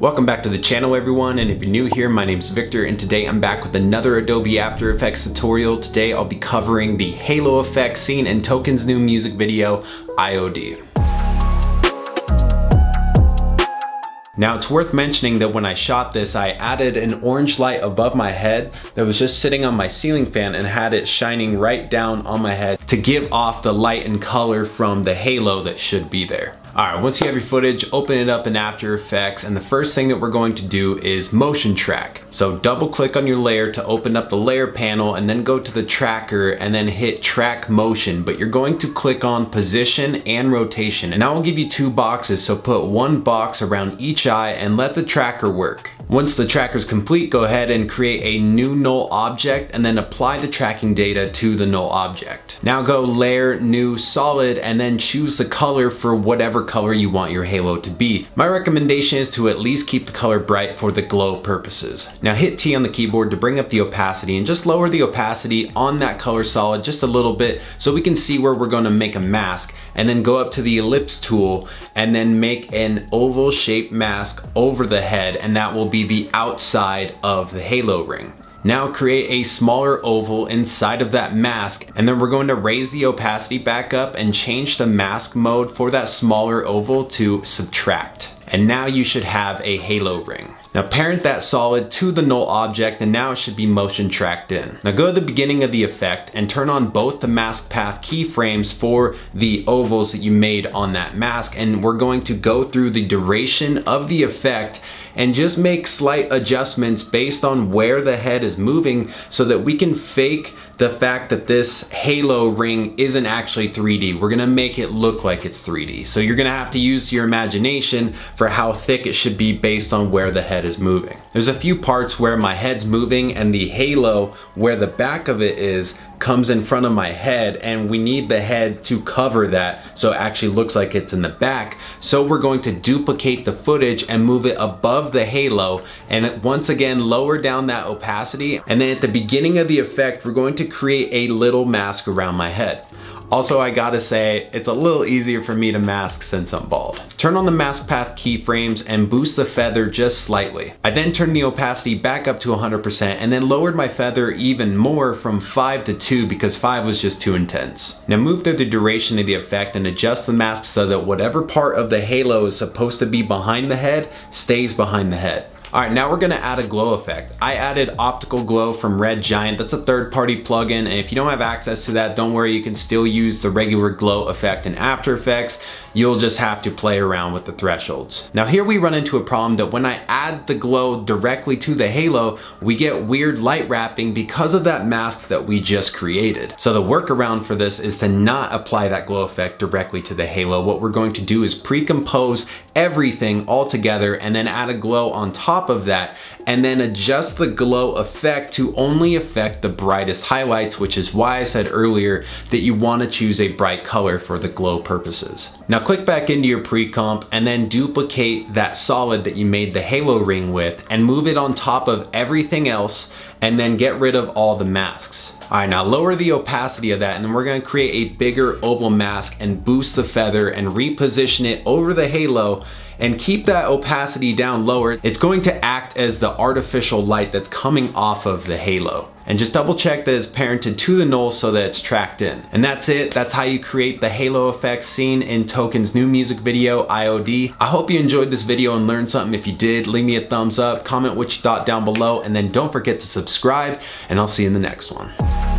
Welcome back to the channel everyone and if you're new here my name is Victor and today I'm back with another Adobe After Effects tutorial. Today I'll be covering the halo effect seen in Token's new music video IOD. Now it's worth mentioning that when I shot this, I added an orange light above my head that was just sitting on my ceiling fan and had it shining right down on my head to give off the light and color from the halo that should be there. All right, once you have your footage, open it up in After Effects, and the first thing that we're going to do is motion track. So double click on your layer to open up the layer panel and then go to the tracker and then hit track motion, but you're going to click on position and rotation. And I will give you two boxes, so put one box around each eye and let the tracker work. Once the tracker is complete, go ahead and create a new null object and then apply the tracking data to the null object. Now go layer, new, solid, and then choose the color for whatever color you want your halo to be. My recommendation is to at least keep the color bright for the glow purposes. Now hit T on the keyboard to bring up the opacity and just lower the opacity on that color solid just a little bit so we can see where we're gonna make a mask and then go up to the ellipse tool and then make an oval shaped mask over the head and that will be the outside of the halo ring. Now create a smaller oval inside of that mask and then we're going to raise the opacity back up and change the mask mode for that smaller oval to subtract. And now you should have a halo ring. Now parent that solid to the null object and now it should be motion tracked in. Now go to the beginning of the effect and turn on both the mask path keyframes for the ovals that you made on that mask and we're going to go through the duration of the effect and just make slight adjustments based on where the head is moving so that we can fake the fact that this halo ring isn't actually 3D. We're gonna make it look like it's 3D. So you're gonna have to use your imagination for how thick it should be based on where the head is moving. There's a few parts where my head's moving and the halo where the back of it is comes in front of my head and we need the head to cover that so it actually looks like it's in the back. So we're going to duplicate the footage and move it above the halo and once again lower down that opacity and then at the beginning of the effect we're going to create a little mask around my head. Also, I gotta say, it's a little easier for me to mask since I'm bald. Turn on the mask path keyframes and boost the feather just slightly. I then turned the opacity back up to 100% and then lowered my feather even more from 5 to 2 because 5 was just too intense. Now move through the duration of the effect and adjust the mask so that whatever part of the halo is supposed to be behind the head stays behind the head. All right, now we're gonna add a glow effect. I added Optical Glow from Red Giant. That's a third-party plugin, and if you don't have access to that, don't worry, you can still use the regular glow effect in After Effects. You'll just have to play around with the thresholds. Now here we run into a problem that when I add the glow directly to the halo, we get weird light wrapping because of that mask that we just created. So the workaround for this is to not apply that glow effect directly to the halo. What we're going to do is pre-compose everything all together and then add a glow on top of that and then adjust the glow effect to only affect the brightest highlights, which is why I said earlier that you wanna choose a bright color for the glow purposes. Now click back into your pre-comp and then duplicate that solid that you made the halo ring with and move it on top of everything else and then get rid of all the masks. All right, now lower the opacity of that and then we're gonna create a bigger oval mask and boost the feather and reposition it over the halo and keep that opacity down lower. It's going to act as the artificial light that's coming off of the halo. And just double check that it's parented to the null so that it's tracked in. And that's it. That's how you create the halo effect seen in Token's new music video, IOD. I hope you enjoyed this video and learned something. If you did, leave me a thumbs up, comment what you thought down below, and then don't forget to subscribe, and I'll see you in the next one.